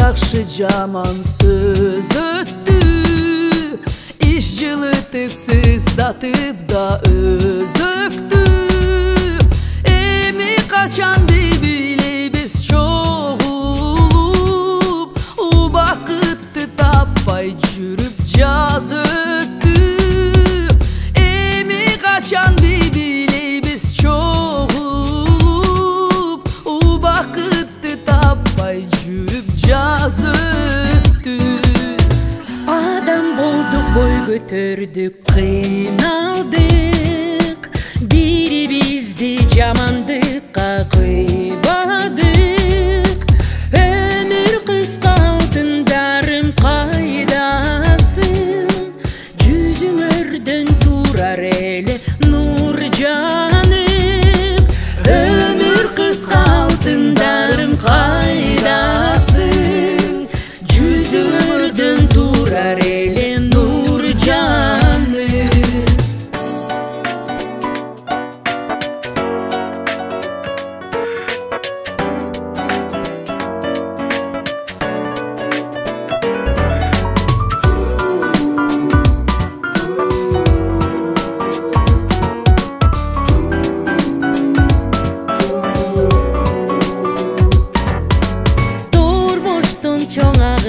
Yaxşı caman söz öttü İş cılıtıp sızlatıp da öz öptü Emi kaçan bibili Götürdük kınaldık Biri bizdi camandık kakıbadık Ömür kıska altındarım kaydasın Cüzün ördün turar ele nurcan.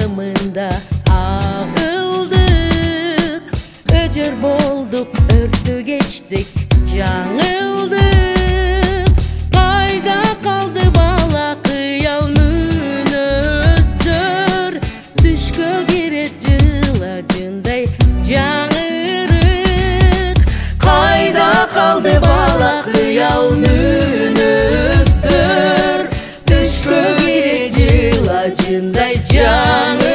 ағымында ағылдық өжір болдық өртті кештік жаңыл Jangan